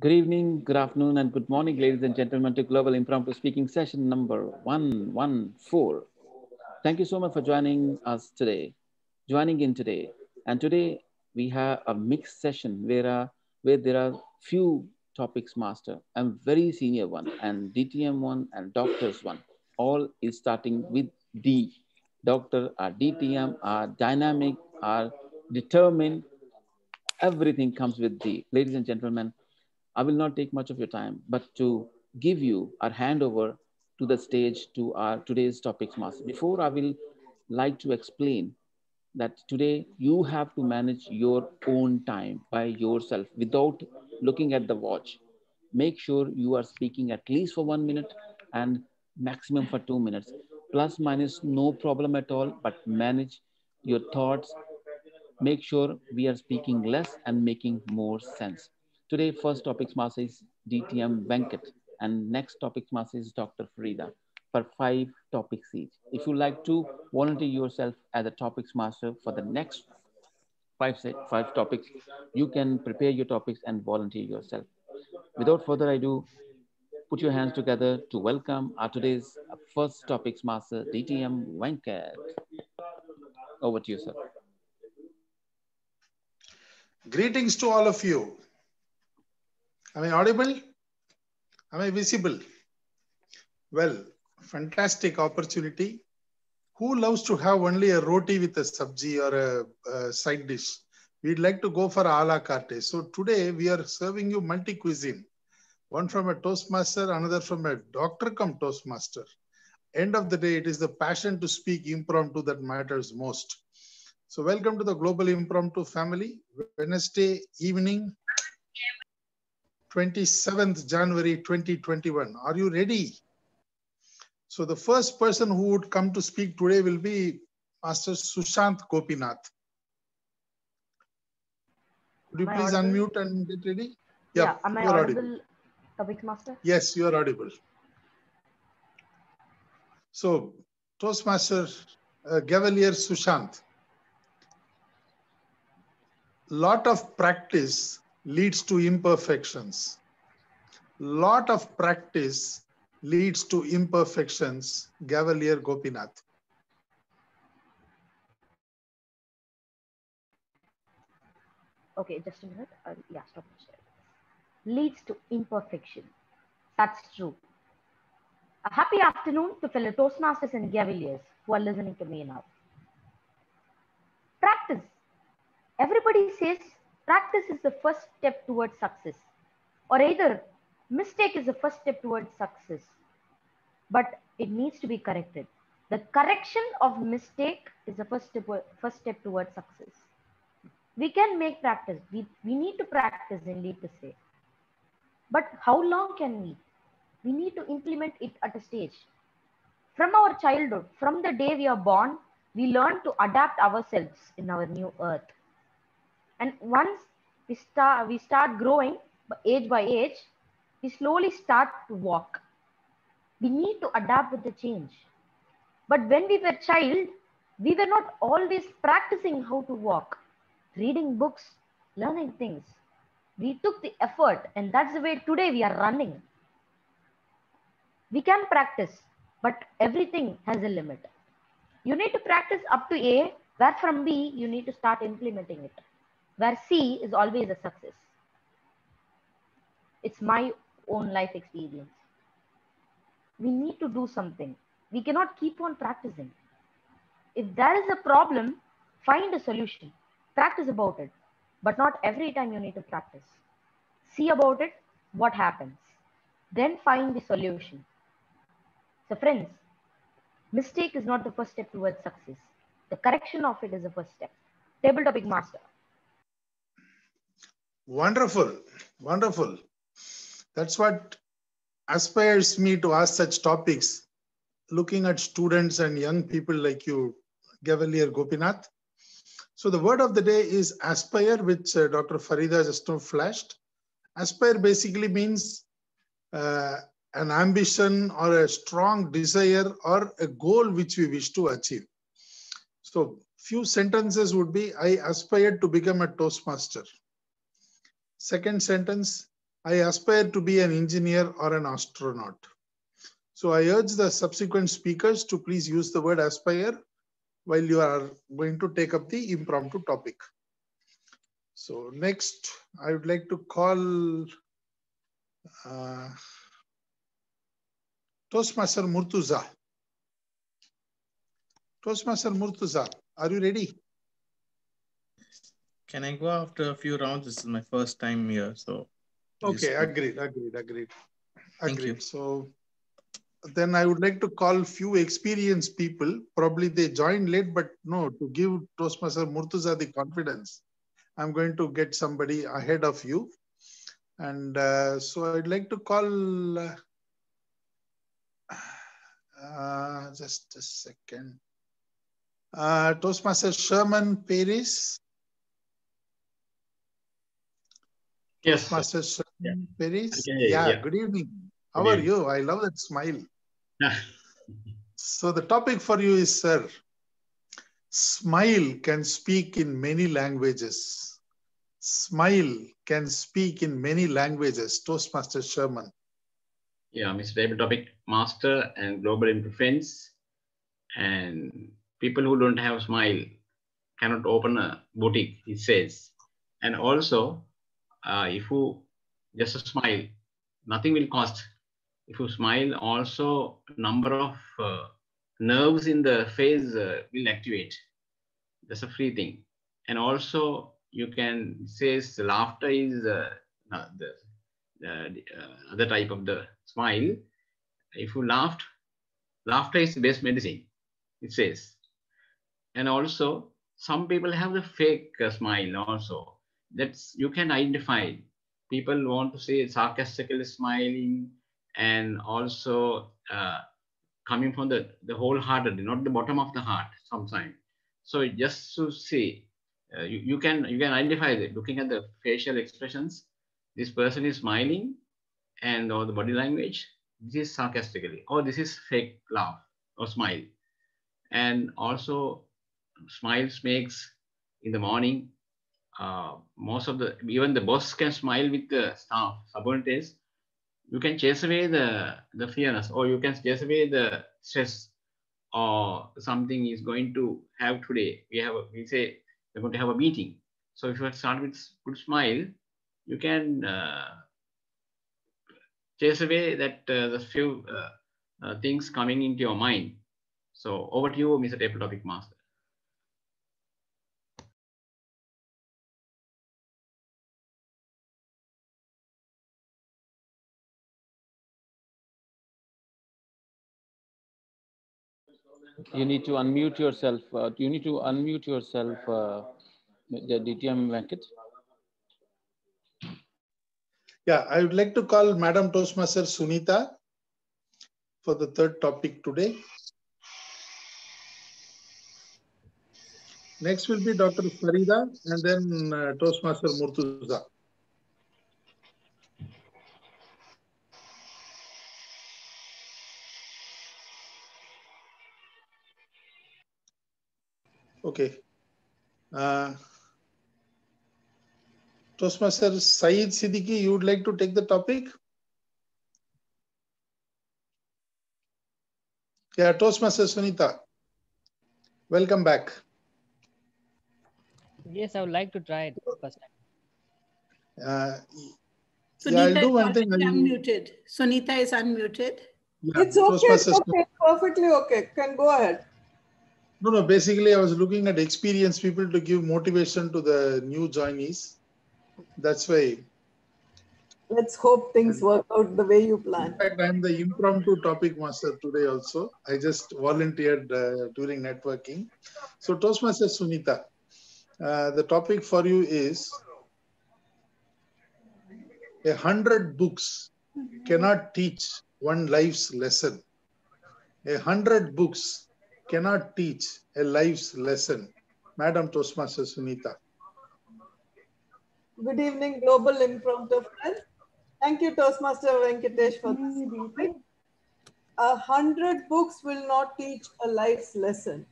Good evening, good afternoon, and good morning, ladies and gentlemen, to Global Impromptu Speaking Session number 114. Thank you so much for joining us today, joining in today. And today we have a mixed session where, uh, where there are few topics master, and very senior one, and DTM one, and doctors one. All is starting with D. Doctor, our DTM, our dynamic, our determined, everything comes with D. Ladies and gentlemen, I will not take much of your time, but to give you our handover to the stage to our today's topics master. Before I will like to explain that today you have to manage your own time by yourself without looking at the watch. Make sure you are speaking at least for one minute and maximum for two minutes. Plus minus no problem at all, but manage your thoughts. Make sure we are speaking less and making more sense. Today, first topics master is DTM Venkat, and next topics master is Dr. Farida for five topics each. If you like to volunteer yourself as a topics master for the next five, five topics, you can prepare your topics and volunteer yourself. Without further ado, put your hands together to welcome our today's first topics master, DTM Venkat. Over to you, sir. Greetings to all of you. Am I audible? Am I visible? Well, fantastic opportunity. Who loves to have only a roti with a sabji or a, a side dish? We'd like to go for a la carte. So today we are serving you multi cuisine. One from a Toastmaster, another from a doctor come Toastmaster. End of the day, it is the passion to speak impromptu that matters most. So welcome to the Global Impromptu family. Wednesday evening, 27th January 2021. Are you ready? So the first person who would come to speak today will be Master Sushant Gopinath. Could you please audible? unmute and get ready? Yeah, am I you're audible, Topics Master? Yes, you are audible. So, Toastmaster uh, Gavelier Sushant. Lot of practice leads to imperfections. Lot of practice leads to imperfections. Gavelier Gopinath. Okay, just a minute. Uh, yeah, stop. Leads to imperfection. That's true. A happy afternoon to fellow Toastmasters and Gaveliers who are listening to me now. Practice. Everybody says practice is the first step towards success, or either mistake is the first step towards success, but it needs to be corrected. The correction of mistake is the first step, first step towards success. We can make practice. We, we need to practice indeed to say. But how long can we? We need to implement it at a stage. From our childhood, from the day we are born, we learn to adapt ourselves in our new earth. And once we start, we start growing age by age, we slowly start to walk. We need to adapt with the change. But when we were child, we were not always practicing how to walk, reading books, learning things. We took the effort, and that's the way today we are running. We can practice, but everything has a limit. You need to practice up to A, where from B, you need to start implementing it. Where C is always a success. It's my own life experience. We need to do something. We cannot keep on practicing. If there is a problem, find a solution. Practice about it. But not every time you need to practice. See about it, what happens. Then find the solution. So, friends, mistake is not the first step towards success. The correction of it is the first step. Table topic master. Wonderful, wonderful. That's what aspires me to ask such topics. Looking at students and young people like you, Gavelier Gopinath. So the word of the day is aspire, which uh, Dr. Farida just now flashed. Aspire basically means uh, an ambition or a strong desire or a goal which we wish to achieve. So few sentences would be, I aspire to become a Toastmaster. Second sentence, I aspire to be an engineer or an astronaut. So I urge the subsequent speakers to please use the word aspire while you are going to take up the impromptu topic. So next, I would like to call uh, Toastmaster Murtuza. Toastmaster Murtuza, are you ready? Can I go after a few rounds? This is my first time here, so. Okay, agreed, agreed, agreed. Thank Agreed. you. So then I would like to call few experienced people. Probably they joined late, but no, to give Toastmaster Murtuza the confidence, I'm going to get somebody ahead of you. And uh, so I'd like to call, uh, uh, just a second. Uh, Toastmaster Sherman Paris. Yes. Master Sherman Paris. I can hear you, Yeah, yeah. good evening. How Good are evening. you? I love that smile. So the topic for you is, sir, smile can speak in many languages. Smile can speak in many languages. Toastmaster Sherman. Yeah, Mr. Table Topic Master and Global Interference. And people who don't have smile cannot open a boutique, he says. And also, uh, if you just smile, nothing will cost. If you smile, also number of uh, nerves in the face uh, will activate. That's a free thing. And also, you can say laughter is uh, the the uh, other type of the smile. If you laughed, laughter is the best medicine, it says. And also, some people have the fake uh, smile also. That's you can identify. People want to say sarcastically smiling and also uh, coming from the, the wholehearted, not the bottom of the heart sometimes. So just to see, uh, you, you can you can identify it looking at the facial expressions this person is smiling and or the body language this is sarcastically or this is fake laugh or smile and also smiles makes in the morning uh, most of the even the boss can smile with the staff subordinates you can chase away the the fearness or you can chase away the stress or something is going to have today we have a, we say we're going to have a meeting so if you start with good smile you can uh, chase away that uh, the few uh, uh, things coming into your mind. So over to you, Mr. Table Topic Master. You need to unmute yourself. Uh, you need to unmute yourself, uh, the DTM Venkat. Yeah, I would like to call Madam Toastmaster Sunita for the third topic today. Next will be Dr. Farida and then uh, Toastmaster Murtuza. Okay. Uh, Toastmaster Saeed Siddiqui, you would like to take the topic? Yeah, Toastmaster Sunita. Welcome back. Yes, I would like to try it first time. Uh, Sunita yeah, I'll do is one thing. unmuted. Sunita is unmuted. yeah, It's okay, it's okay, perfectly okay. Can go ahead. No, no, basically I was looking at experienced people to give motivation to the new joinees. That's why, Let's hope things work out the way you plan. in fact, I'm the impromptu topic master today also. I just volunteered uh, during networking. So Toastmaster Sunita, uh, the topic for you is a hundred books cannot teach one life's lesson. A hundred books cannot teach a life's lesson. Madam Toastmaster Sunita. Good evening, Global Impromptu friends. Thank you, Toastmaster Venkatesh, for this topic. A hundred books will not teach a life's lesson.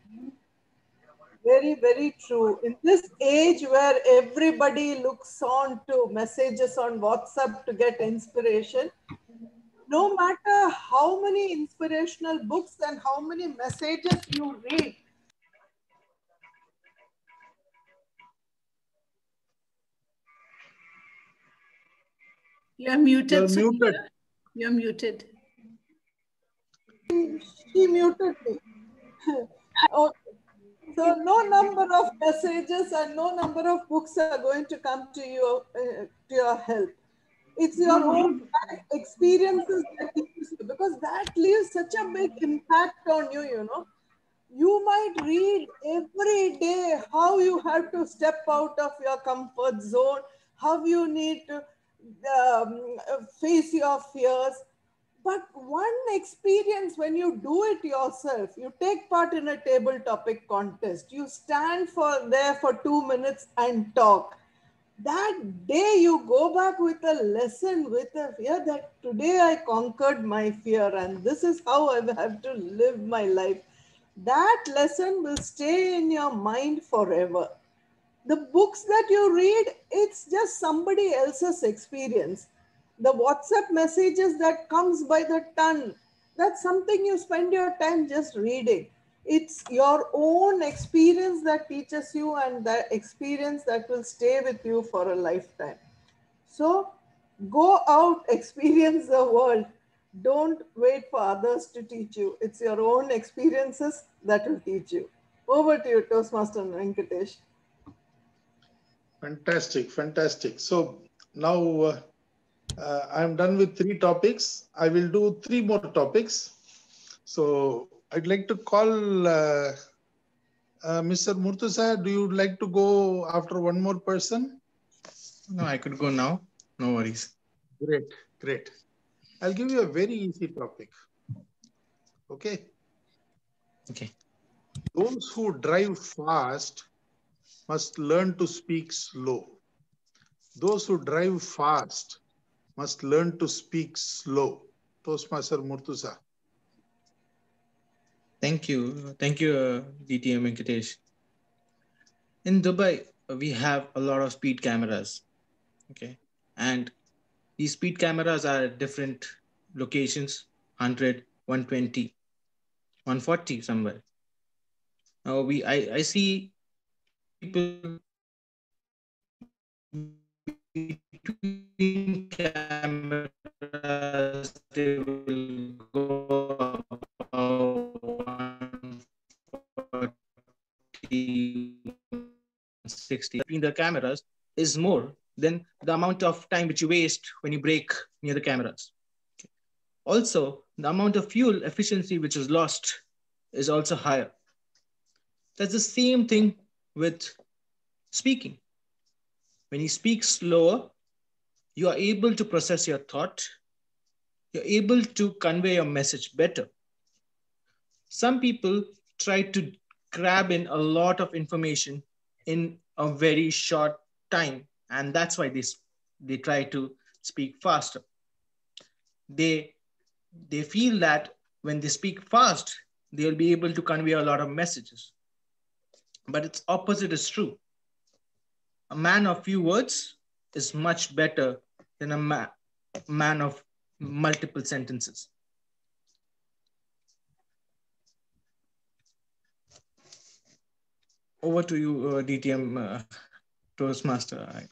Very, very true. In this age where everybody looks on to messages on WhatsApp to get inspiration, no matter how many inspirational books and how many messages you read, You're muted. You're muted. You're muted. she muted me. okay. So no number of messages and no number of books are going to come to your uh, to your help. It's your own experiences that teaches you because that leaves such a big impact on you. You know, you might read every day how you have to step out of your comfort zone, how you need to um, face your fears. But one experience when you do it yourself, you take part in a table topic contest, you stand for there for two minutes and talk. That day you go back with a lesson, with a fear that today I conquered my fear and this is how I have to live my life. That lesson will stay in your mind forever. The books that you read, it's just somebody else's experience the whatsapp messages that comes by the ton that's something you spend your time just reading it's your own experience that teaches you and that experience that will stay with you for a lifetime so go out experience the world don't wait for others to teach you it's your own experiences that will teach you over to you toastmaster venkatesh Fantastic, fantastic. So now uh, uh, I'm done with three topics. I will do three more topics. So I'd like to call uh, uh, Mr. Murtuza. Do you like to go after one more person? No, I could go now. No worries. Great, great. I'll give you a very easy topic. Okay. Okay. Those who drive fast must learn to speak slow. Those who drive fast must learn to speak slow. Toastmaster Murtuza. Thank you. Thank you, uh, DTM Venkatesh. In Dubai, uh, we have a lot of speed cameras. Okay. And these speed cameras are at different locations 100, 120, 140 somewhere. Now we I, I see people between cameras they will go 60 between the cameras is more than the amount of time which you waste when you break near the cameras. Also, the amount of fuel efficiency which is lost is also higher. That's the same thing with speaking. When you speak slower, you are able to process your thought. You're able to convey your message better. Some people try to grab in a lot of information in a very short time, and that's why they, they try to speak faster. They, they feel that when they speak fast, they'll be able to convey a lot of messages. But its opposite is true. A man of few words is much better than a ma man of multiple sentences. Over to you, uh, DTM uh, Toastmaster.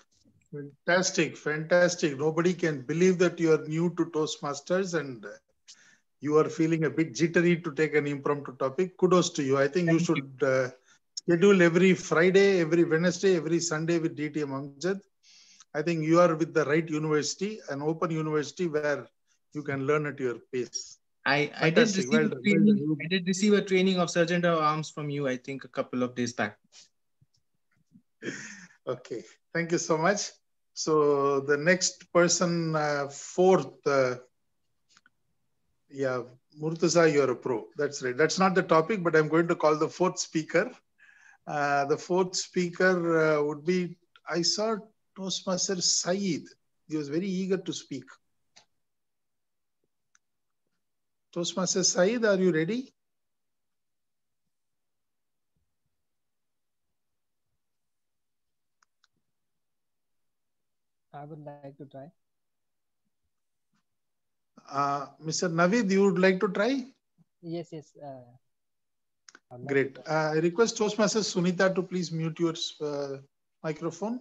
Fantastic, fantastic. Nobody can believe that you are new to Toastmasters and you are feeling a bit jittery to take an impromptu topic. Kudos to you. I think Thank you should you. Uh, schedule every Friday, every Wednesday, every Sunday with DTM Amjad. I think you are with the right university, an open university where you can learn at your pace. I, I did receive well done, training, well I did receive a training of Sergeant of Arms from you, I think, a couple of days back. Okay, thank you so much. So the next person, uh, fourth, uh, yeah, Murtuza, you're a pro. That's right. That's not the topic, but I'm going to call the fourth speaker. Uh, the fourth speaker uh, would be, I saw Toastmaster Saeed. He was very eager to speak. Toastmaster Saeed, are you ready? I would like to try. Uh, Mr. Navid, you would like to try? Yes, yes. Uh, like Great. Uh, I request Toastmaster Sunita to please mute your uh, microphone.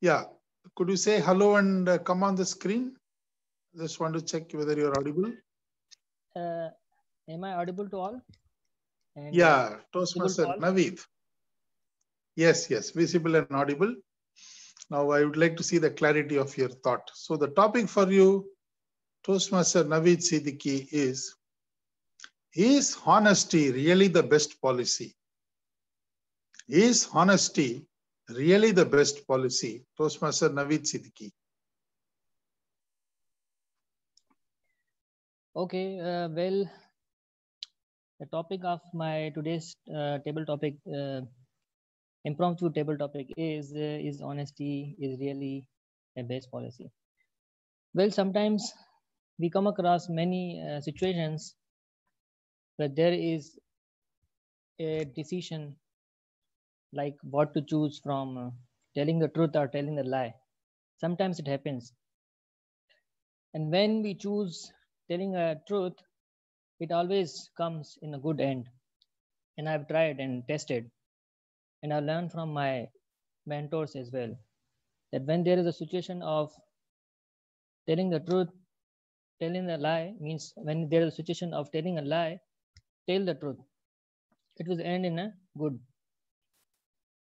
Yeah. Could you say hello and uh, come on the screen? Just want to check whether you're audible. Uh, am I audible to all? And, uh, Yeah, Toastmaster all? Naveed. Yes, yes, visible and audible. Now I would like to see the clarity of your thought. So the topic for you, Toastmaster Naveed Siddiqui is, is honesty really the best policy? Is honesty really the best policy? Toastmaster Naveed Siddiqui. Okay, uh, well, the topic of my today's uh, table topic, uh, impromptu table topic is uh, is honesty is really a best policy. Well, sometimes we come across many uh, situations where there is a decision like what to choose from uh, telling the truth or telling the lie. Sometimes it happens. And when we choose telling a truth, it always comes in a good end. And I've tried and tested, and I've learned from my mentors as well that when there is a situation of telling the truth, telling a lie means when there is a situation of telling a lie, tell the truth. It will end in a good.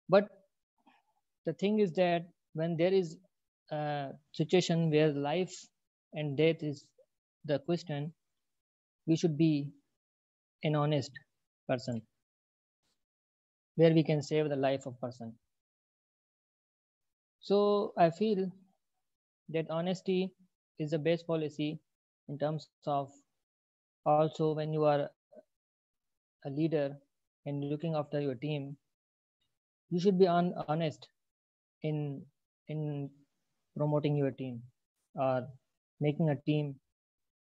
But the thing is that when there is a situation where life and death is the question, we should be an honest person where we can save the life of person. So I feel that honesty is the best policy in terms of also when you are a leader and looking after your team, you should be on, honest in in promoting your team or making a team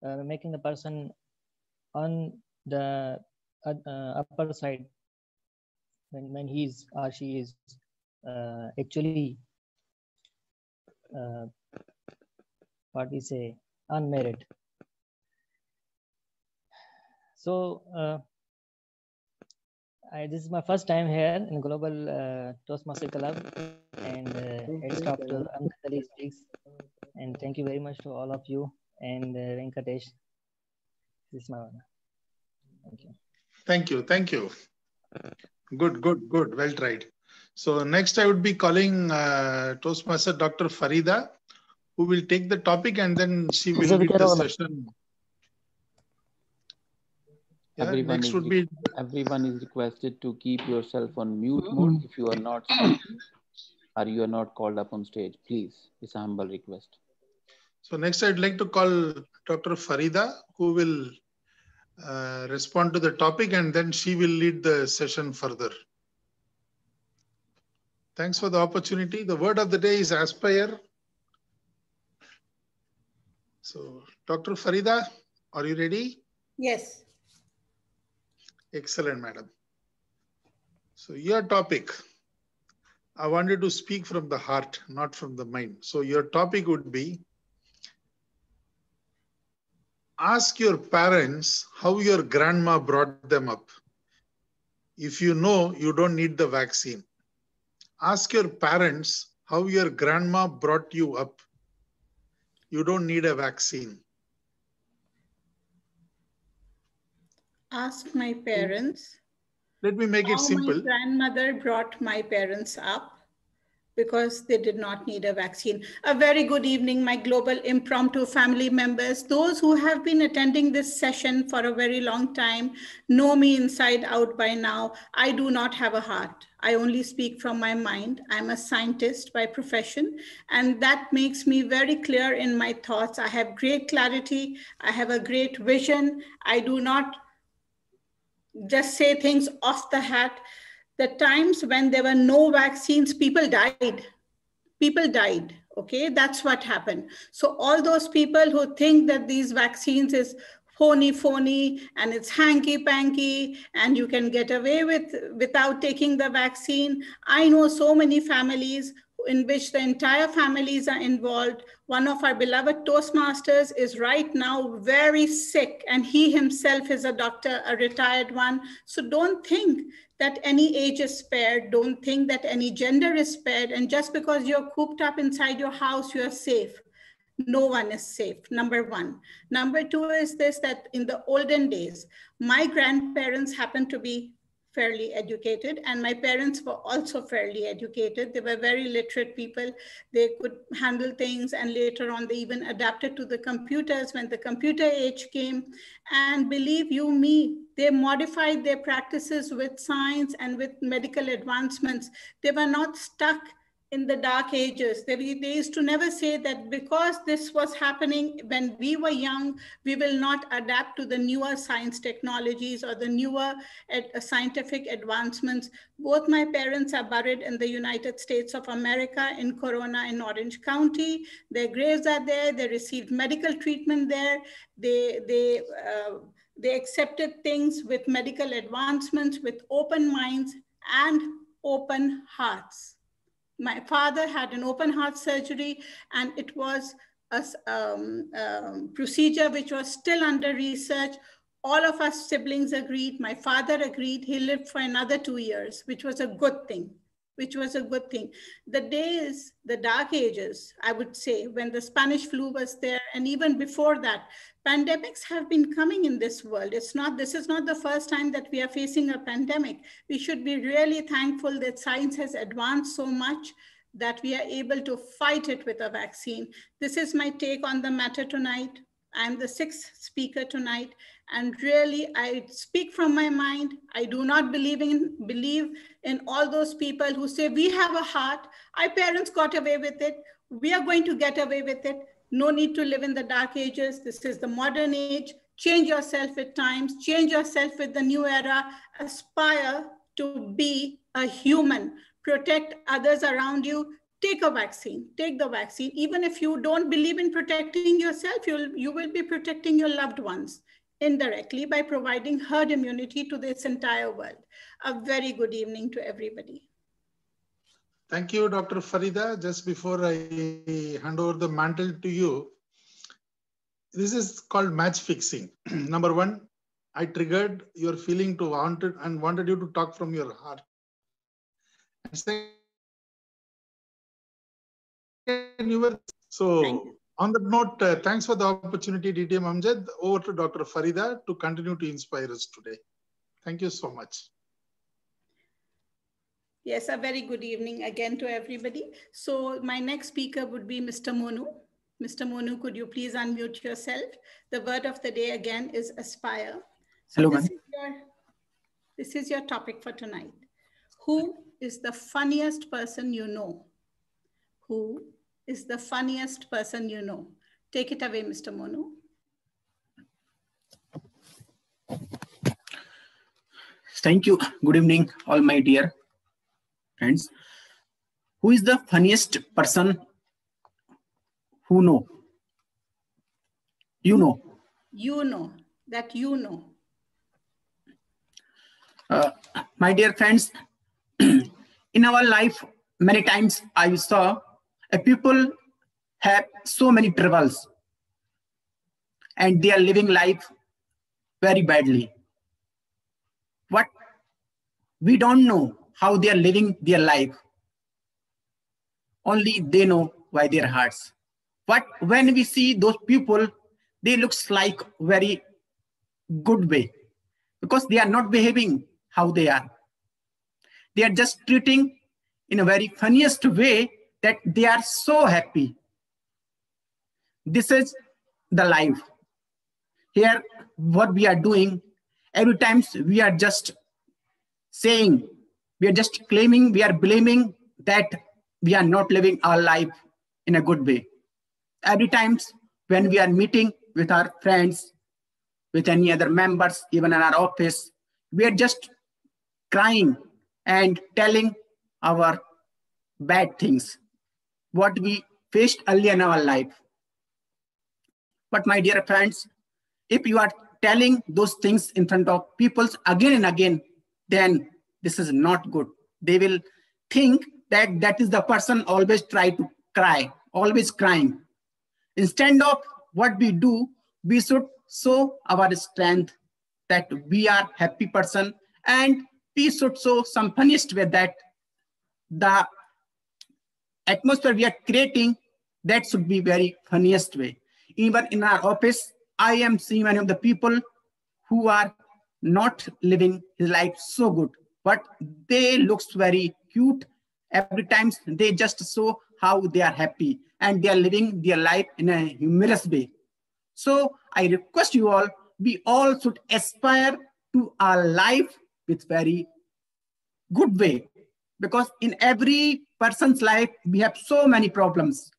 uh, making the person on the uh, uh, upper side when, when he's or she is uh, actually uh, what we say unmarried so uh, I, this is my first time here in Global uh, Toastmaster Club, and uh, it's Dr. Speaks. And thank you very much to all of you and uh, Venkatesh. This is my honor. Thank you. Thank you. Thank you. Good, good, good. Well tried. So next I would be calling uh, Toastmaster Dr. Farida, who will take the topic and then she will Sir, lead the session. Yeah, Everyone next is would re- be everyone is requested to keep yourself on mute mode if you are not speaking or you are not called up on stage. Please, it's a humble request. So next I'd like to call Dr. Farida, who will uh, respond to the topic and then she will lead the session further. Thanks for the opportunity. The word of the day is aspire. So Dr. Farida, are you ready? Yes. Excellent, madam. So your topic, I wanted to speak from the heart, not from the mind. So your topic would be, ask your parents how your grandma brought them up. If you know, you don't need the vaccine. Ask your parents how your grandma brought you up. You don't need a vaccine. Ask my parents. Let me make it simple. My grandmother brought my parents up because they did not need a vaccine. A very good evening, my global impromptu family members. Those who have been attending this session for a very long time know me inside out by now. I do not have a heart. I only speak from my mind. I'm a scientist by profession, and that makes me very clear in my thoughts. I have great clarity. I have a great vision. I do not just say things off the hat. The times when there were no vaccines, people died. People died. Okay, that's what happened. So, all those people who think that these vaccines is phony phony and it's hanky panky and you can get away with without taking the vaccine i know so many families in which the entire families are involved one of our beloved toastmasters is right now very sick and he himself is a doctor a retired one so don't think that any age is spared. Don't think that any gender is spared. And just because you're cooped up inside your house you're safe. No one is safe number one. Number two is this that in the olden days my grandparents happened to be fairly educated and my parents were also fairly educated. They were very literate people. They could handle things and later on they even adapted to the computers when the computer age came. And believe you me they modified their practices with science and with medical advancements. They were not stuck in the dark ages. They, they, used to never say that because this was happening when we were young, we will not adapt to the newer science technologies or the newer ad, uh, scientific advancements. Both my parents are buried in the United States of America in Corona in Orange County. Their graves are there. They received medical treatment there. They, they, uh, they accepted things with medical advancements, with open minds and open hearts my father had an open heart surgery and it was a um, um, procedure which was still under research. All of us siblings agreed. My father agreed. He lived for another two years, which was a good thing which was a good thing. The days, the dark ages, I would say, when the Spanish flu was there, and even before that, pandemics have been coming in this world. It's not, this is not the first time that we are facing a pandemic. We should be really thankful that science has advanced so much that we are able to fight it with a vaccine. This is my take on the matter tonight. I'm the sixth speaker tonight, and really, I speak from my mind. I do not believe in believe in all those people who say we have a heart. Our parents got away with it. We are going to get away with it. No need to live in the dark ages. This is the modern age. Change yourself with times. Change yourself with the new era. Aspire to be a human. Protect others around you take a vaccine take the vaccine even if you don't believe in protecting yourself you'll you will be protecting your loved ones indirectly by providing herd immunity to this entire world. A very good evening to everybody. Thank you dr farida. Just before i hand over the mantle to you this is called match fixing. Number one i triggered your feeling to wanted and wanted you to talk from your heart. And second you were so on that note, uh, thanks for the opportunity, DTM Amjad. Over to Dr. Farida to continue to inspire us today. Thank you so much. Yes, a very good evening again to everybody. So my next speaker would be Mr. Monu. Mr. Monu, could you please unmute yourself? The word of the day again is aspire. So Hello, this, is your, this is your topic for tonight. Who is the funniest person you know? Who is the funniest person you know? Take it away, Mr. Monu. Thank you. Good evening, all my dear friends. Who is the funniest person who know? You know. You know, that you know. Uh, my dear friends, in our life, many times I saw people have so many troubles and they are living life very badly. What we don't know how they are living their life. Only they know why their hearts. But when we see those people, they looks like very good way because they are not behaving how they are. They are just treating in a very funniest way that they are so happy. This is the life. Here, what we are doing, every time we are just saying, we are just claiming, we are blaming that we are not living our life in a good way. Every time when we are meeting with our friends, with any other members, even in our office, we are just crying and telling our bad things what we faced early in our life. But my dear friends, If you are telling those things in front of people again and again, then this is not good. They will think that that is the person always try to cry, always crying. Instead of what we do, we should show our strength that we are happy person and we should show some funniest way that the atmosphere we are creating that should be very funniest way. Even in our office i am seeing many of the people who are not living his life so good but they looks very cute. Every time they just show how they are happy and they are living their life in a humorous way. So i request you all we all should aspire to our life with very good way because in every person's life we have so many problems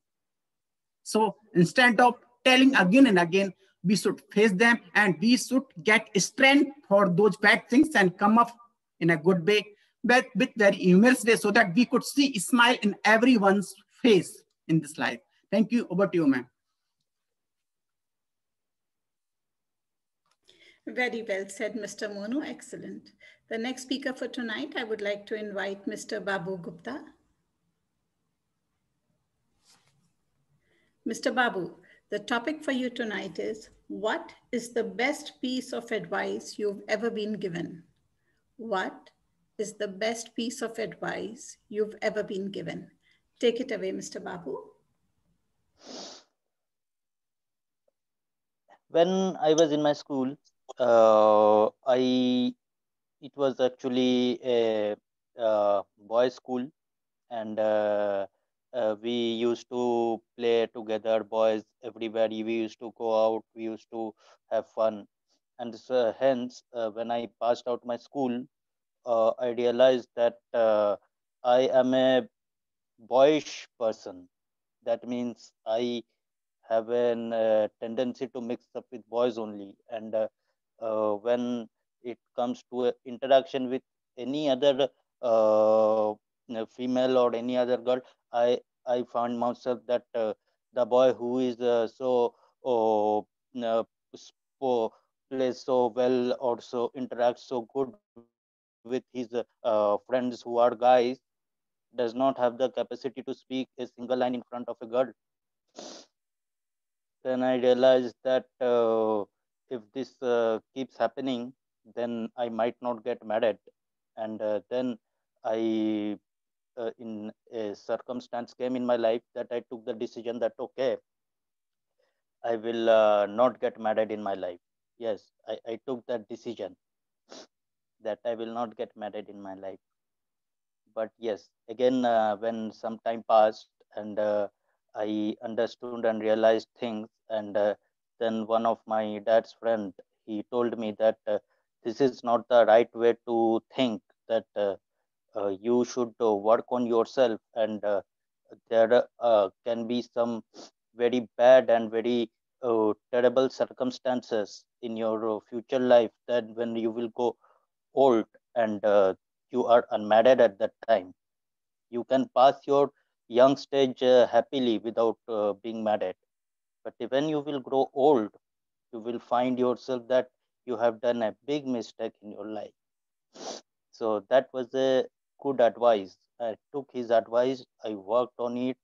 so instead of telling again and again we should face them and we should get strength for those bad things and come up in a good way but with very humorous way so that we could see a smile in everyone's face in this life thank you over to you ma'am Very well said, Mr. Monu. Excellent. The next speaker for tonight, I would like to invite Mr. Babu Gupta. Mr. Babu, the topic for you tonight is What is the best piece of advice you've ever been given? What is the best piece of advice you've ever been given? Take it away, Mr. Babu. When I was in my school, uh, I it was actually a, a boys' school, and uh, uh, we used to play together, boys everywhere. We used to go out. We used to have fun, and so, hence, uh, when I passed out my school, uh, I realized that uh, I am a boyish person. That means I have a tendency to mix up with boys only, and uh, when it comes to interaction with any other uh, female or any other girl, I I found myself that uh, the boy who is so oh, plays so well or so interacts so good with his uh, friends who are guys does not have the capacity to speak a single line in front of a girl. Then i realized that uh, if this uh, keeps happening, then I might not get married. And uh, then I, uh, in a circumstance came in my life that I took the decision that, okay, I will uh, not get married in my life. Yes, I, I took that decision that I will not get married in my life. But yes, again, uh, when some time passed and uh, I understood and realized things and then one of my dad's friend he told me that uh, this is not the right way to think that uh, uh, you should uh, work on yourself and uh, there uh, can be some very bad and very terrible circumstances in your future life that when you will go old and you are unmarried at that time. You can pass your young stage happily without being married. But when you will grow old, you will find yourself that you have done a big mistake in your life. So that was a good advice. I took his advice, I worked on it.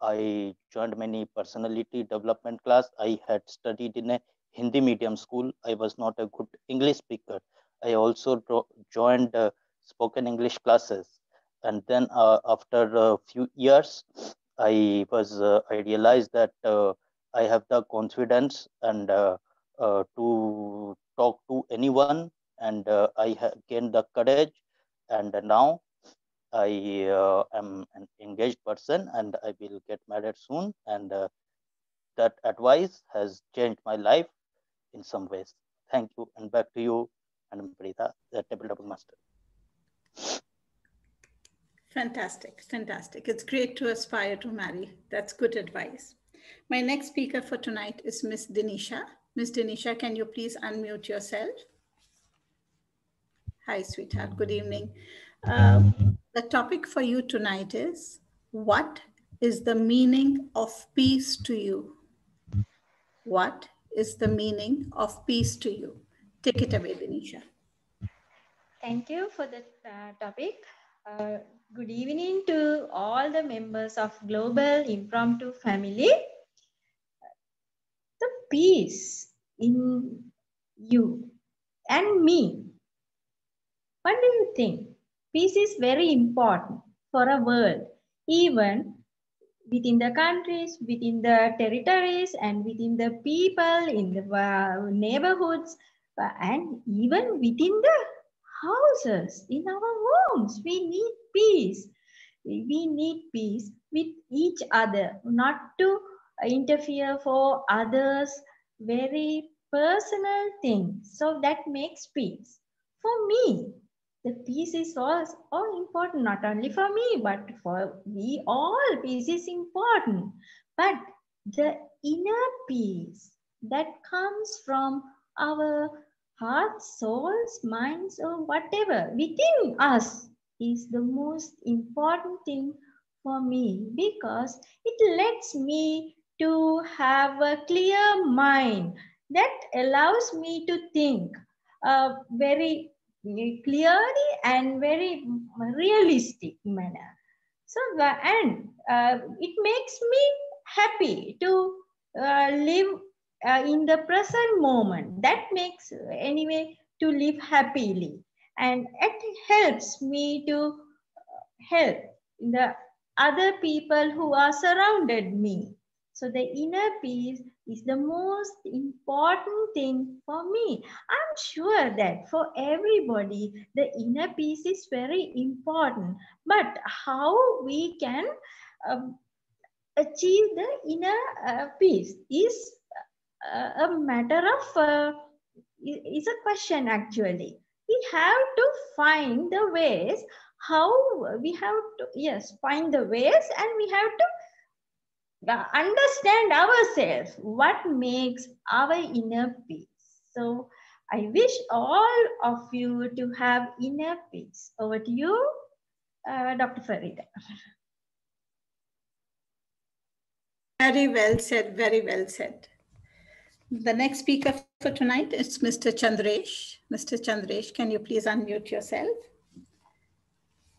I joined many personality development class. I had studied in a Hindi medium school. I was not a good English speaker. I also joined uh, spoken English classes. And then uh, after a few years, I was uh, I realized that uh, I have the confidence and uh, uh, to talk to anyone, and uh, I have gained the courage. And now I am an engaged person, and I will get married soon. And that advice has changed my life in some ways. Thank you, and back to you, Madam Prita, the table double master. Fantastic, fantastic. It's great to aspire to marry. That's good advice. My next speaker for tonight is Miss Denisha. Miss Denisha, can you please unmute yourself? Hi, sweetheart. Good evening. Um, the topic for you tonight is What is the meaning of peace to you? What is the meaning of peace to you? Take it away, Benisha. Thank you for the uh, topic. Uh, good evening to all the members of Global Impromptu Family. Peace in you and me. What do you think? Peace is very important for a world, even within the countries, within the territories, and within the people in the uh, neighborhoods, uh, and even within the houses, in our homes. We need peace. We need peace with each other, not to interfere for others, very personal things. So that makes peace. For me, the peace is also all important, not only for me, but for we all. Peace is important. But the inner peace that comes from our hearts, souls, minds, or whatever within us is the most important thing for me because it lets me to have a clear mind that allows me to think uh, very clearly and very realistic manner. So, and uh, it makes me happy to uh, live uh, in the present moment. That makes, anyway, to live happily. And it helps me to help the other people who are surrounded me. So the inner peace is the most important thing for me. I'm sure that for everybody, the inner peace is very important. But how we can um, achieve the inner uh, peace is uh, a matter of, uh, is a question actually. We have to find the ways how we have to, yes, find the ways and we have to understand ourselves, what makes our inner peace. So I wish all of you to have inner peace. Over to you, uh, Dr. Farida. Very well said, very well said. The next speaker for tonight is Mr. Chandresh. Mr. Chandresh, can you please unmute yourself?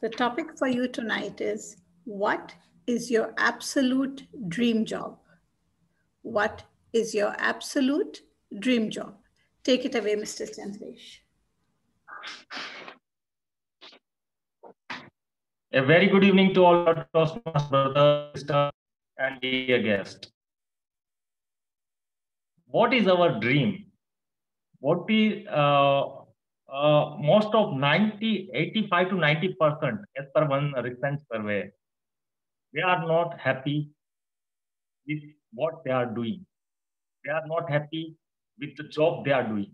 The topic for you tonight is what is your absolute dream job? What is your absolute dream job? Take it away, Mr. Chandresh. A very good evening to all our Toastmasters brothers and dear guest. What is our dream? What is uh, uh, most of 90, 85 to 90 percent as per one recent survey they are not happy with what they are doing. They are not happy with the job they are doing.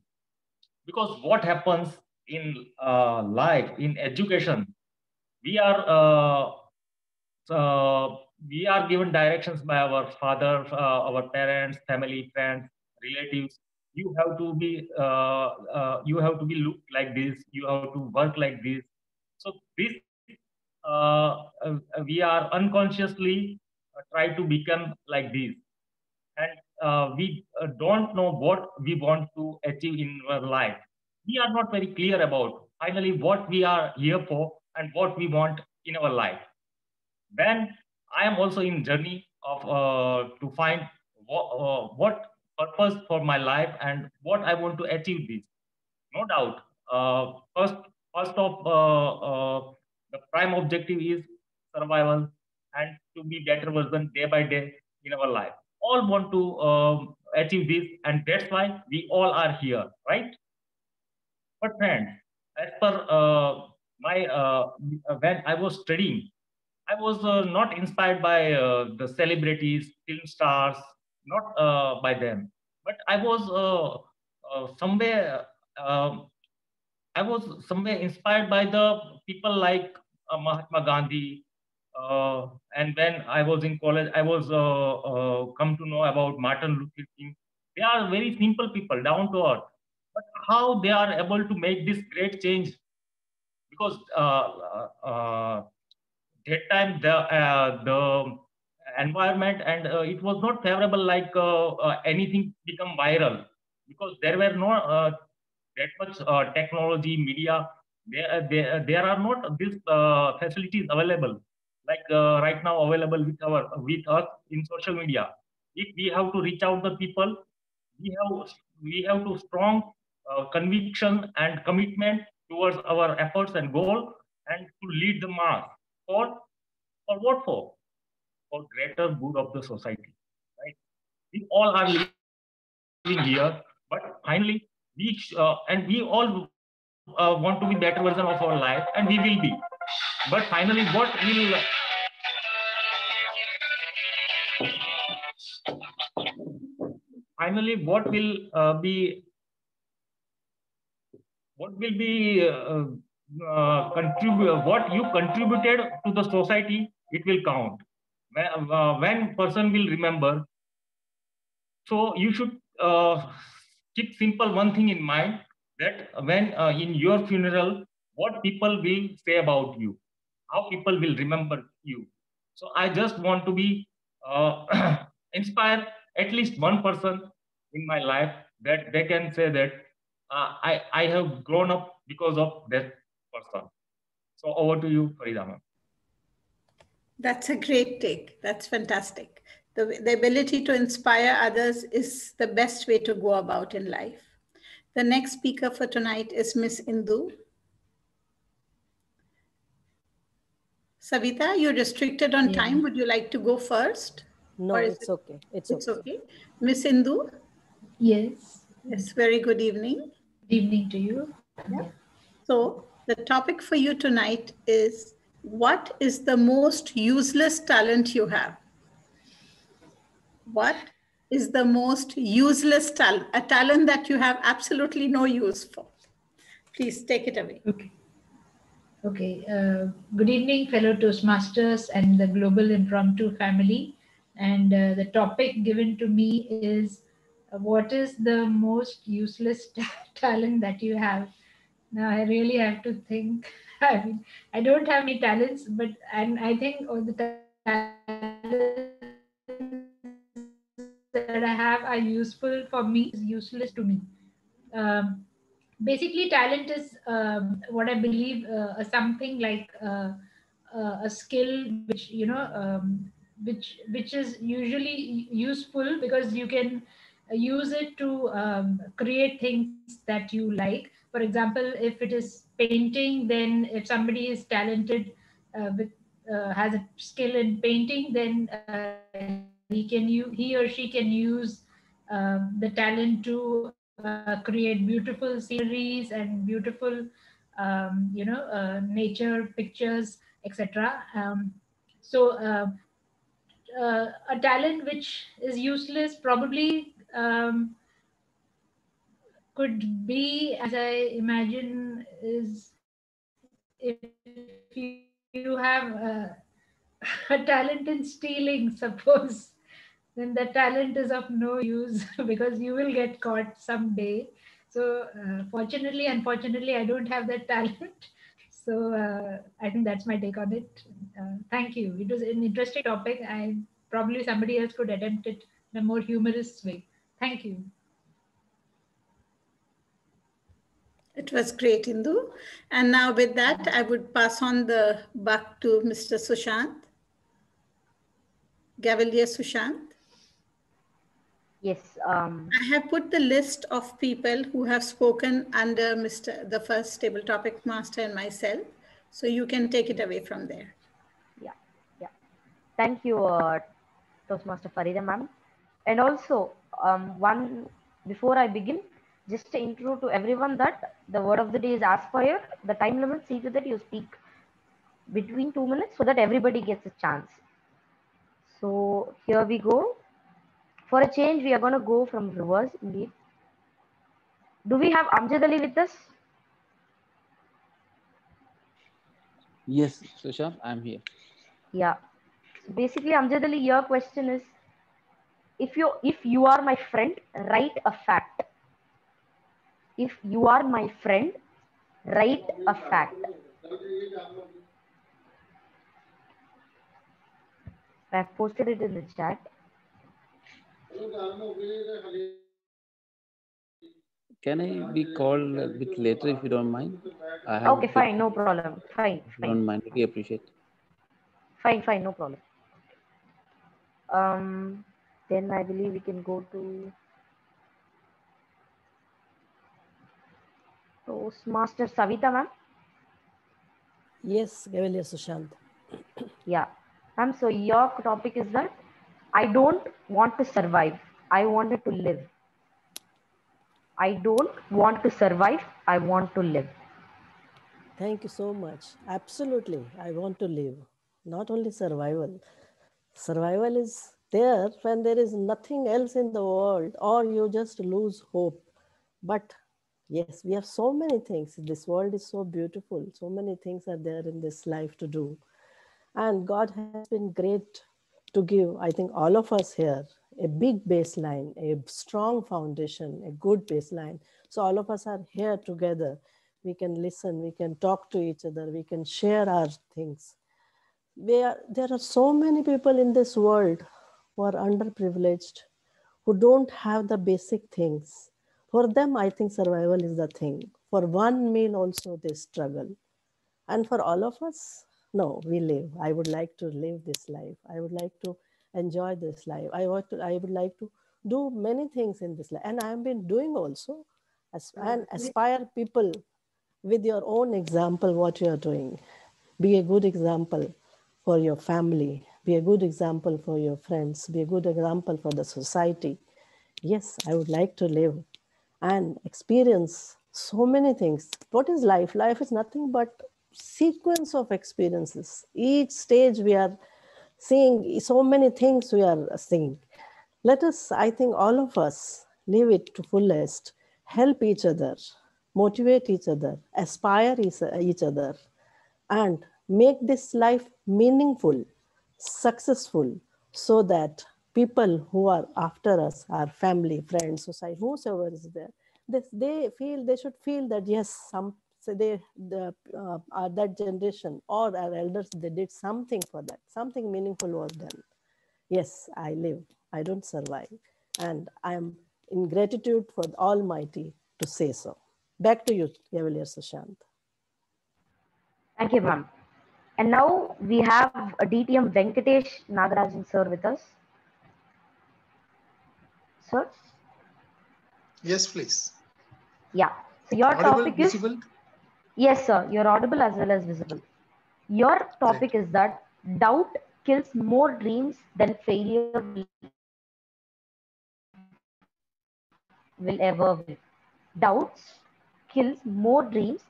Because what happens in uh, life, in education, we are uh, uh, we are given directions by our father, uh, our parents, family, friends, relatives. You have to be uh, uh, you have to be looked like this. You have to work like this. So this we are unconsciously uh, try to become like this and we don't know what we want to achieve in our life. We are not very clear about finally what we are here for and what we want in our life. Then i am also in journey of uh, to find what, uh, what purpose for my life and what i want to achieve this. No doubt uh, first first of the prime objective is survival and to be better version day by day in our life. All want to um, achieve this, and that's why we all are here, right? But friends, as per uh, my uh, when I was studying, I was uh, not inspired by uh, the celebrities, film stars, not uh, by them, but I was uh, somewhere I was somewhere inspired by the people like Mahatma Gandhi. Uh, and when I was in college, I was uh, uh, come to know about Martin Luther King. They are very simple people, down to earth. But how they are able to make this great change? Because uh, uh, that time the the environment and uh, it was not favorable like uh, uh, anything become viral because there were no uh, that much technology media there, uh, there, uh, there are not these uh, facilities available like right now available with our with us in social media if we have to reach out the people we have we have to strong conviction and commitment towards our efforts and goal and to lead the mass for for what for for greater good of the society, right? We all are living here, but finally, we uh, and we all uh, want to be better version of our life, and we will be. But finally, what will finally what will uh, be what will be uh, uh, contribute what you contributed to the society it will count when, uh, when person will remember. So you should uh, keep simple one thing in mind that when uh, in your funeral, what people will say about you, how people will remember you. So I just want to be uh, inspire at least one person in my life that they can say that uh, I, I have grown up because of that person. So over to you, Farida. That's a great take. That's fantastic. The, the ability to inspire others is the best way to go about in life. The next speaker for tonight is Miss Indu. Savita, you're restricted on yeah. time. Would you like to go first? No, it's it, okay. It's, it's okay. okay. Miss Indu? Yes. Yes, very good evening. Good evening to you. Yeah. So the topic for you tonight is what is the most useless talent you have? What is the most useless talent, a talent that you have absolutely no use for? Please take it away. Okay. Okay. Uh, good evening, fellow Toastmasters and the Global Impromptu family. And uh, the topic given to me is uh, what is the most useless talent that you have? Now, I really have to think. I mean, I don't have any talents, but and I think all the talents that I have are useful for me, is useless to me. Um, basically, talent is um, what I believe uh, something like uh, uh, a skill which you know um, which which is usually useful because you can use it to um, create things that you like for example if it is painting then if somebody is talented uh, with uh, has a skill in painting then uh, he can you he or she can use um, the talent to uh, create beautiful sceneries and beautiful um, you know uh, nature pictures etc um, so uh, a talent which is useless probably um, could be, as I imagine, is if you, have a, a talent in stealing, suppose, then the talent is of no use because you will get caught someday. So, uh, fortunately, unfortunately, I don't have that talent. So, uh, I think that's my take on it. Uh, thank you. It was an interesting topic. I probably somebody else could attempt it in a more humorous way. Thank you. It was great, Indu. And now with that, I would pass on the buck to Mr. Sushant. Gavelier Sushant. Yes. Um, I have put the list of people who have spoken under Mr. the first table topic master and myself. So you can take it away from there. Yeah, yeah. Thank you, uh, Toastmaster Farida ma'am. And also, um, one before I begin, just to intro to everyone that the word of the day is aspire. The time limit, see to that you speak between two minutes so that everybody gets a chance. So here we go. For a change, we are going to go from reverse indeed. Do we have Amjad Ali with us? Yes, Susha, I'm here. Yeah. So basically, Amjad Ali, your question is, if you if you are my friend, write a fact if you are my friend, write a fact. I've posted it in the chat. Can I be called a bit later if you don't mind? I Okay, fine, no problem. Fine, If fine. don't mind, we appreciate. Fine, fine, no problem. Um, then I believe we can go to Toastmaster Savita, ma'am. Yes, Gavelier Sushant. Yeah, ma'am. So your topic is that I don't want to survive. I wanted to live. I don't want to survive. I want to live. Thank you so much. Absolutely. I want to live. Not only survival. Survival is there when there is nothing else in the world or you just lose hope. But yes, we have so many things. This world is so beautiful. So many things are there in this life to do. And God has been great to give, I think, all of us here a big baseline, a strong foundation, a good baseline. So all of us are here together. We can listen, we can talk to each other, we can share our things. We are, there are so many people in this world who are underprivileged, who don't have the basic things. For them, I think survival is the thing. For one meal also they struggle. And for all of us, no, we live. I would like to live this life. I would like to enjoy this life. I want to, I would like to do many things in this life. And I have been doing also as, uh, and aspire people with your own example what you are doing. Be a good example for your family. Be a good example for your friends. Be a good example for the society. Yes, I would like to live and experience so many things. What is life? Life is nothing but sequence of experiences. Each stage we are seeing so many things we are seeing. Let us, I think all of us live it to fullest, help each other, motivate each other, aspire each uh, each other, and make this life meaningful, successful, so that people who are after us, our family, friends, society, whosoever is there, they, they feel they should feel that yes, some so they the uh, uh, that generation or our elders they did something for that, something meaningful was done. Yes, I live. I don't survive, and I am in gratitude for the Almighty to say so. Back to you, Gavelier Sushant. Thank you, ma'am. And now we have a DTM Venkatesh Nagarajan sir with us. Sir? Yes, please. Yeah. So your Audible, topic is visible? Yes, sir. You're audible as well as visible. Your topic is that doubt kills more dreams than failure will, ever will. Doubts kills more dreams than failure will ever will.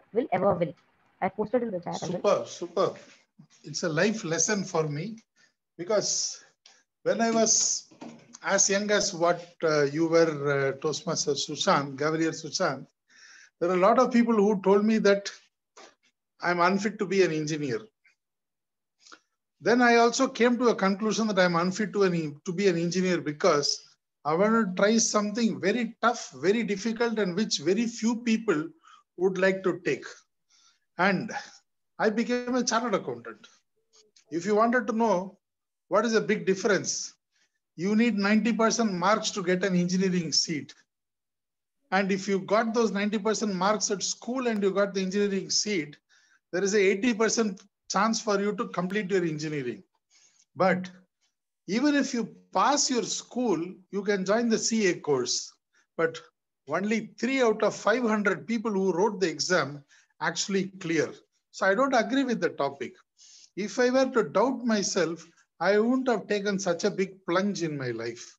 I posted in the chat. Superb, superb. It's a life lesson for me because when I was as young as what uh, you were, uh, Toastmaster Sushant, Gavelier Sushant, there are a lot of people who told me that I'm unfit to be an engineer. Then I also came to a conclusion that I'm unfit to, an, to be an engineer because I want to try something very tough, very difficult, and which very few people would like to take. And I became a chartered accountant. If you wanted to know what is the big difference, you need 90% marks to get an engineering seat. And if you got those 90% marks at school and you got the engineering seat, there is a 80% chance for you to complete your engineering. But even if you pass your school, you can join the CA course. But only three out of 500 people who wrote the exam actually clear. So I don't agree with the topic. If I were to doubt myself, I wouldn't have taken such a big plunge in my life.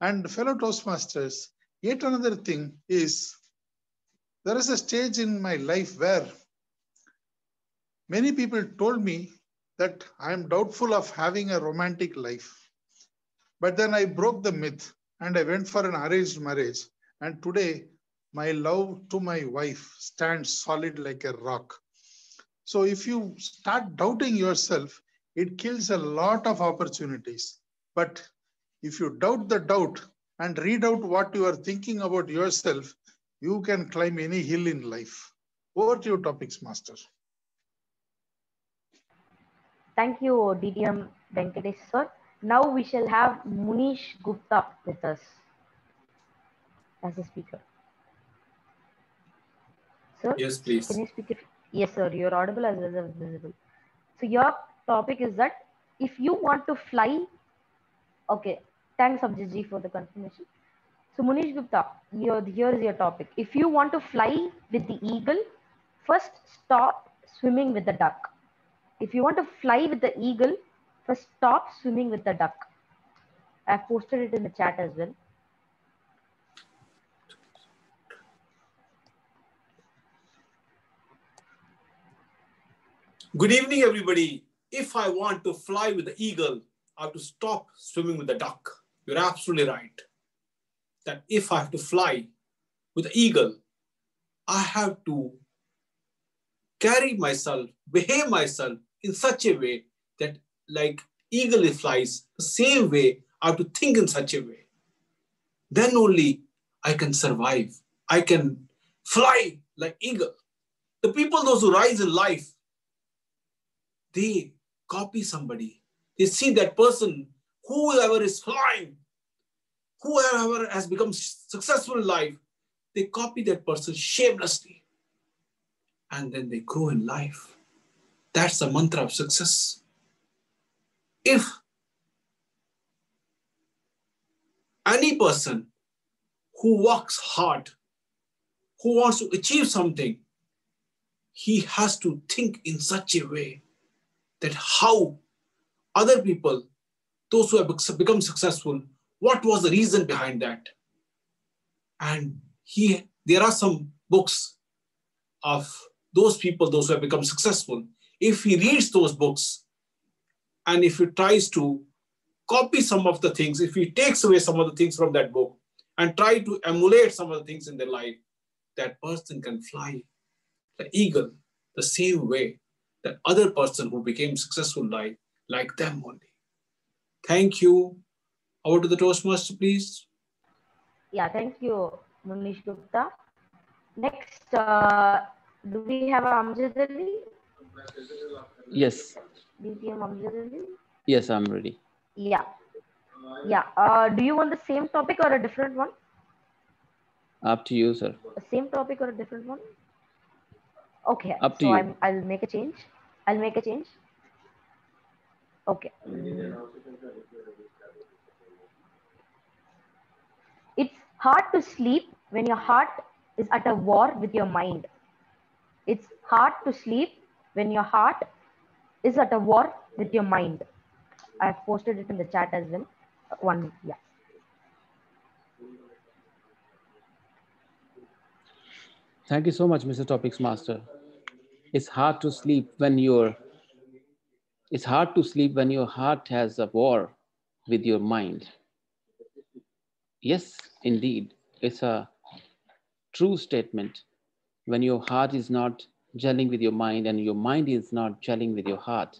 And fellow Toastmasters, yet another thing is there is a stage in my life where many people told me that I am doubtful of having a romantic life. But then I broke the myth and I went for an arranged marriage. And today, my love to my wife stands solid like a rock. So if you start doubting yourself, it kills a lot of opportunities. But if you doubt the doubt and read out what you are thinking about yourself, you can climb any hill in life. Over to your topics, Master. Thank you, DTM Venkatesh sir. Now we shall have Munish Gupta with us as a speaker. Sir? Yes, please. Can you speak it? Yes, sir. You're audible as well as visible. So your topic is that if you want to fly, okay. Thanks, Abhijit for the confirmation. So Munish Gupta, your, here is your topic. If you want to fly with the eagle, first stop swimming with the duck. If you want to fly with the eagle, first stop swimming with the duck. I've posted it in the chat as well. Good evening, everybody. If I want to fly with the eagle, I have to stop swimming with the duck. You're absolutely right. That if I have to fly with the eagle, I have to carry myself, behave myself in such a way that, like eagle flies, the same way I have to think in such a way. Then only I can survive. I can fly like eagle. The people, those who rise in life, they copy somebody. They see that person, whoever is flying, whoever has become successful in life, they copy that person shamelessly. And then they grow in life. That's the mantra of success. If any person who works hard, who wants to achieve something, he has to think in such a way that how other people, those who have become successful, what was the reason behind that? And he, there are some books of those people, those who have become successful. If he reads those books and if he tries to copy some of the things, if he takes away some of the things from that book and try to emulate some of the things in their life, that person can fly the eagle the same way that other person who became successful like, like them only. Thank you. Over to the Toastmaster, please. Yeah, thank you, Munish Gupta. Next, uh, do we have Amjad Ali? Yes. DTM Amjad Ali? Yes, I'm ready. Yeah. Yeah. Uh, do you want the same topic or a different one? Up to you, sir. Same topic or a different one? Okay. Up to so you. I'm, I'll make a change. I'll make a change. Okay. It's hard to sleep when your heart is at a war with your mind. It's hard to sleep when your heart is at a war with your mind. I've posted it in the chat as well. One, yeah. Thank you so much, Mr. Topics Master. It's hard to sleep when you're it's hard to sleep when your heart has a war with your mind. Yes, indeed. It's a true statement. When your heart is not gelling with your mind and your mind is not gelling with your heart,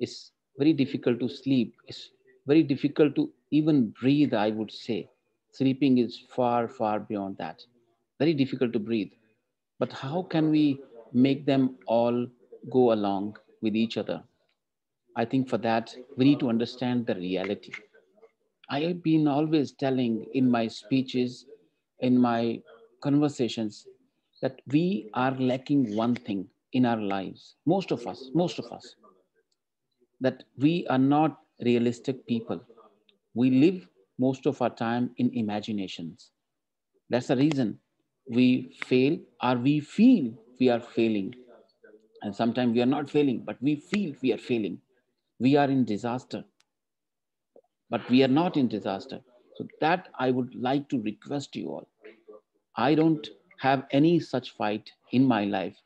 it's very difficult to sleep. It's very difficult to even breathe, I would say. Sleeping is far, far beyond that. Very difficult to breathe. But how can we make them all go along with each other? I think for that, we need to understand the reality. I have been always telling in my speeches, in my conversations, that we are lacking one thing in our lives. Most of us, most of us, that we are not realistic people. We live most of our time in imaginations. That's the reason we fail or we feel we are failing. And sometimes we are not failing, but we feel we are failing. We are in disaster, but we are not in disaster. So that I would like to request you all. I don't have any such fight in my life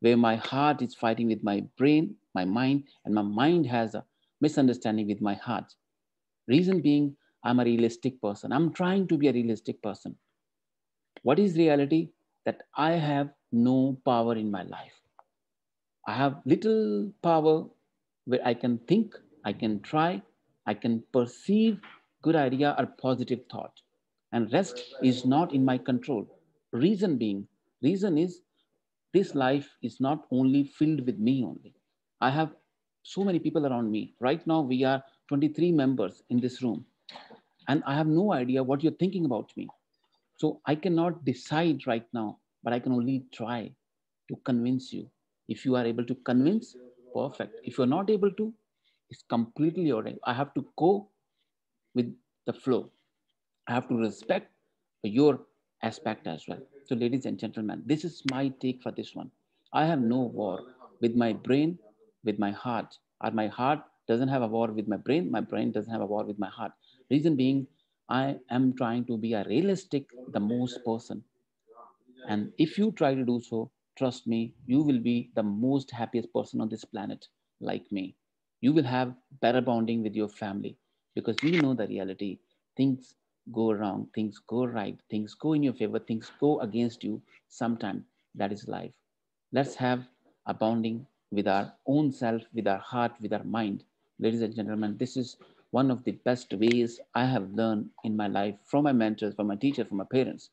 where my heart is fighting with my brain, my mind, and my mind has a misunderstanding with my heart. Reason being, I'm a realistic person. I'm trying to be a realistic person. What is reality? That I have no power in my life. I have little power where I can think, I can try, I can perceive good idea or positive thought. And rest is not in my control. Reason being, reason is this life is not only filled with me only. I have so many people around me. Right now, we are 23 members in this room, and I have no idea what you're thinking about me. So I cannot decide right now, but I can only try to convince you. If you are able to convince, perfect. If you're not able to, it's completely all right. I have to go with the flow. I have to respect your aspect as well. So, ladies and gentlemen, this is my take for this one. I have no war with my brain, with my heart, or my heart doesn't have a war with my brain, my brain doesn't have a war with my heart. Reason being, I am trying to be a realistic, the most person. And if you try to do so, trust me, you will be the most happiest person on this planet, like me. You will have better bonding with your family because you know the reality. Things go wrong, things go right, things go in your favor, things go against you sometimes. That is life. Let's have a bonding with our own self, with our heart, with our mind. Ladies and gentlemen, this is one of the best ways I have learned in my life from my mentors, from my teacher, from my parents.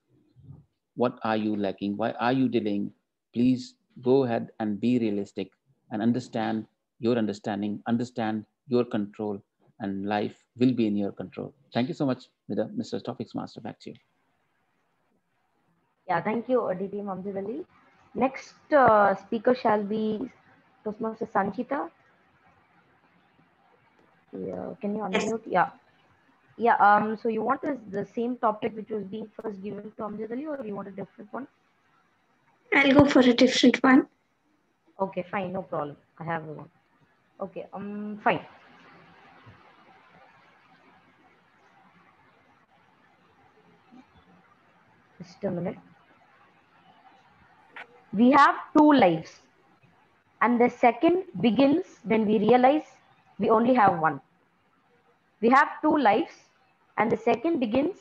What are you lacking? Why are you delaying? Please go ahead and be realistic and understand your understanding, understand your control, and life will be in your control. Thank you so much, Mr. Topics Master. Back to you. Yeah, thank you, DTM Amjad Ali. Next uh, speaker shall be Toastmaster Sanchita. Yeah, can you unmute? Yeah. Yeah, um, so you want this, the same topic which was being first given to Amjad Ali or you want a different one? I'll go for a different one. Okay, fine, no problem. I have one. Okay, um, fine. Just a minute. We have two lives, and the second begins when we realize we only have one. We have two lives, and the second begins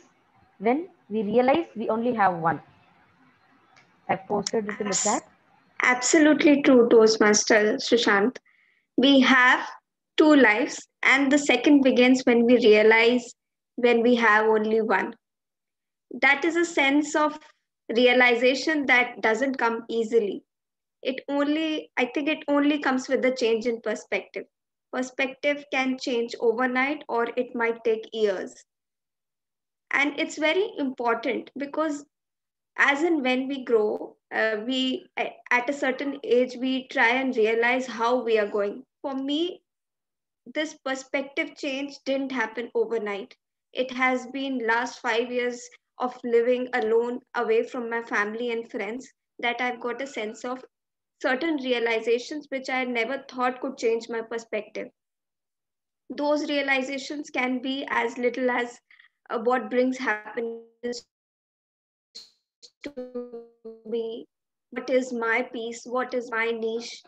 when we realize we only have one. I posted it in the chat. Absolutely true, Toastmaster Sushant. We have two lives, and the second begins when we realize when we have only one. That is a sense of realization that doesn't come easily. It only, I think it only comes with the change in perspective. Perspective can change overnight or it might take years. And it's very important because as and when we grow, uh, we at a certain age we try and realize how we are going. For me, this perspective change didn't happen overnight. It has been last five years of living alone away from my family and friends that I've got a sense of certain realizations which I never thought could change my perspective. Those realizations can be as little as uh, what brings happiness to be what is my piece, what is my niche.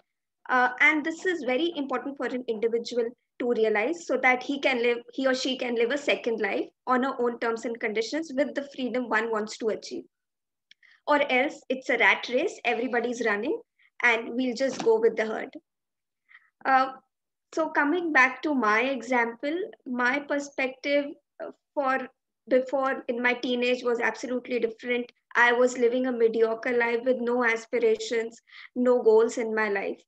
Uh, and this is very important for an individual to realize so that he can live, he or she can live a second life on her own terms and conditions with the freedom one wants to achieve. Or else it's a rat race, everybody's running, and we'll just go with the herd. Uh, so coming back to my example, my perspective uh, for before in my teenage was absolutely different. I was living a mediocre life with no aspirations, no goals in my life.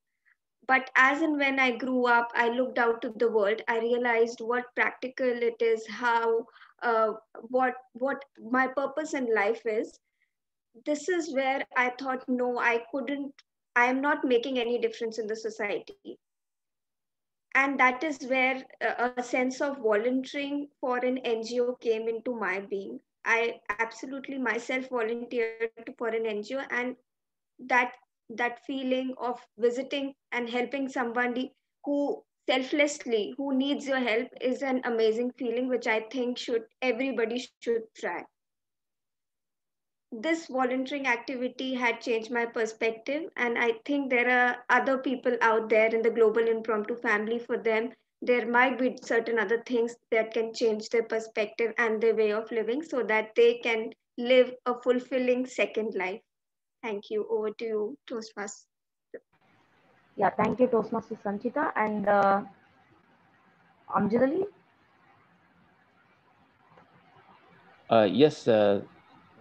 But as and when I grew up, I looked out to the world. I realized what practical it is, how, uh, what, what my purpose in life is. This is where I thought, no, I couldn't. I am not making any difference in the society and that is where a sense of volunteering for an ngo came into my being i absolutely myself volunteered for an ngo and that that feeling of visiting and helping somebody who selflessly who needs your help is an amazing feeling which i think should everybody should try. This volunteering activity had changed my perspective and i think there are other people out there in the global impromptu family for them there might be certain other things that can change their perspective and their way of living so that they can live a fulfilling second life. Thank you. Over to you toastmaster yeah thank you toastmaster sanchita. And uh, amjad uh, yes uh,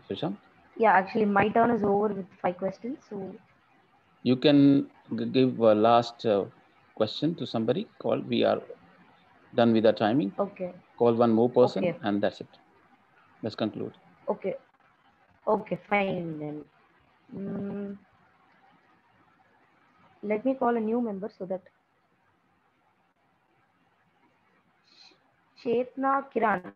Sushant? yeah actually my turn is over with five questions so. You can give uh, last uh, question to somebody, call. We are done with our timing. Okay. Call one more person Okay. and that's it. Let's conclude. Okay. Okay, fine then. Mm, let me call a new member so that Chetna Kiran.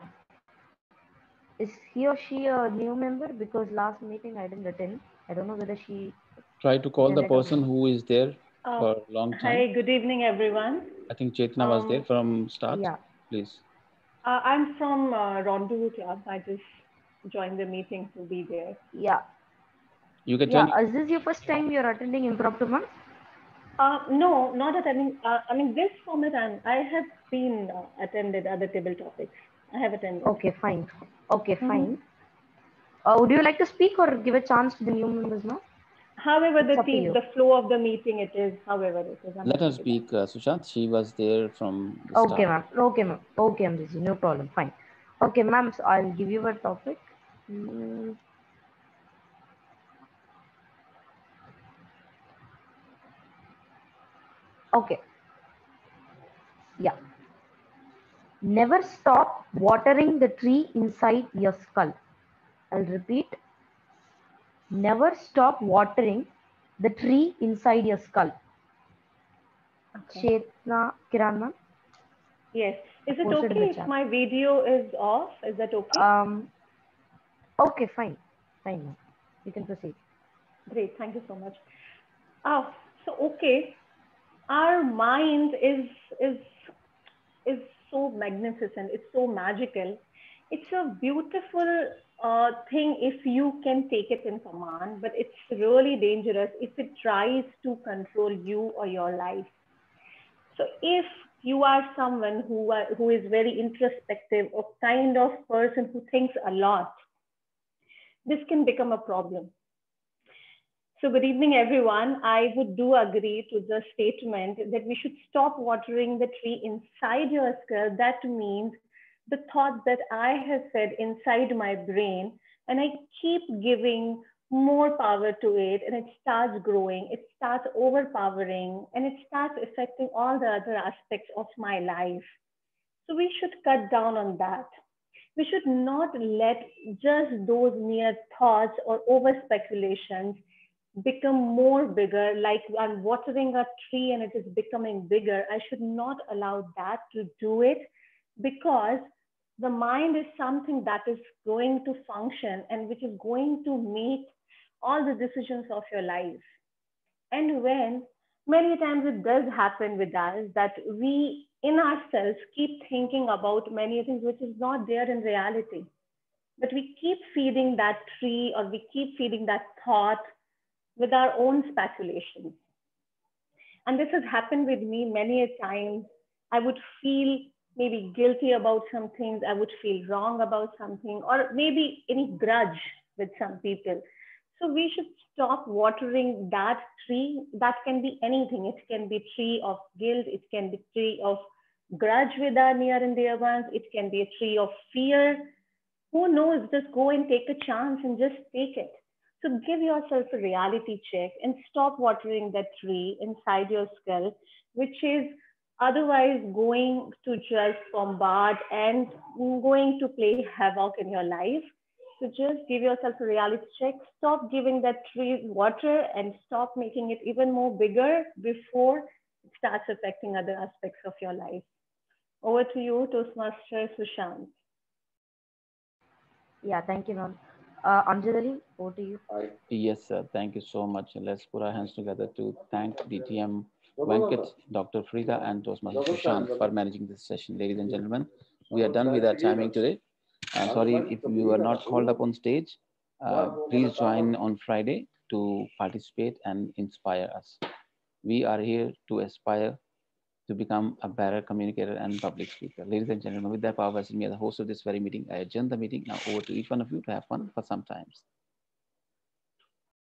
Is he or she a new member? Because last meeting I didn't attend. I don't know whether she. Try to call the Then I don't person who is there Uh, for a long Hi, time. good evening, everyone. I think Chetna was there Um, from start. Yeah. Please. Uh, I'm from uh, Rendezvous Club. I just joined the meeting to be there. Yeah. You can Yeah. tell. Is this your first time you're attending impromptu month? Uh, no, not attending. Uh, I mean, this format, I'm, I have been uh, attended other table topics. I have attended. Okay, fine. Okay, fine. Uh, would you like to speak or give a chance to the new members now? However, the It's up theme, the flow of the meeting, it is. However, it is. I'm Let her happy with speak, uh, Sushant. She was there from the Okay, start. ma'am. Okay, ma'am. Okay, I'm busy. No problem. Fine. Okay, ma'am. So I'll give you a topic. Mm. Okay. Yeah. Never stop watering the tree inside your skull. I'll repeat. Never stop watering the tree inside your skull. Okay. Kiran, ma'am. Yes. Is it Posted okay if my video is off? Is that okay? Um, okay, fine. Fine. ma'am. You can proceed. Great, thank you so much. Ah, so okay, our mind is is is so magnificent. It's so magical. It's a beautiful uh, thing if you can take it in command, but it's really dangerous if it tries to control you or your life. So if you are someone who are, who is very introspective or kind of person who thinks a lot, this can become a problem. So good evening, everyone. I would do agree to the statement that we should stop watering the tree inside your skull. That means the thought that I have said inside my brain, and I keep giving more power to it, and it starts growing, it starts overpowering, and it starts affecting all the other aspects of my life. So we should cut down on that. We should not let just those mere thoughts or over speculations become more bigger, like I'm watering a tree and it is becoming bigger. I should not allow that to do it because the mind is something that is going to function and which is going to make all the decisions of your life. And when many times it does happen with us that we in ourselves keep thinking about many things which is not there in reality. But we keep feeding that tree or we keep feeding that thought with our own speculations. And this has happened with me many a time. I would feel maybe guilty about some things, I would feel wrong about something, or maybe any grudge with some people. So we should stop watering that tree. That can be anything. It can be tree of guilt. It can be tree of grudge with our near and dear ones. It can be a tree of fear. Who knows? Just go and take a chance and just take it. So give yourself a reality check and stop watering that tree inside your skull, which is otherwise going to just bombard and going to play havoc in your life. So just give yourself a reality check. Stop giving that tree water and stop making it even more bigger before it starts affecting other aspects of your life. Over to you, Toastmaster Sushant. Yeah, thank you, ma'am. Uh, Anjali, over to you. Yes, sir. Thank you so much. Let's put our hands together to thank DTM Venkat, Dr. Farida, and Toastmaster Sushant for managing this session. Ladies and gentlemen, we are done with our timing today. I'm sorry if you were not called up on stage. Uh, please join on Friday to participate and inspire us. We are here to aspire to become a better communicator and public speaker. Ladies and gentlemen, with that power vested in me as the host of this very meeting, I adjourn the meeting now over to each one of you to have fun for some times.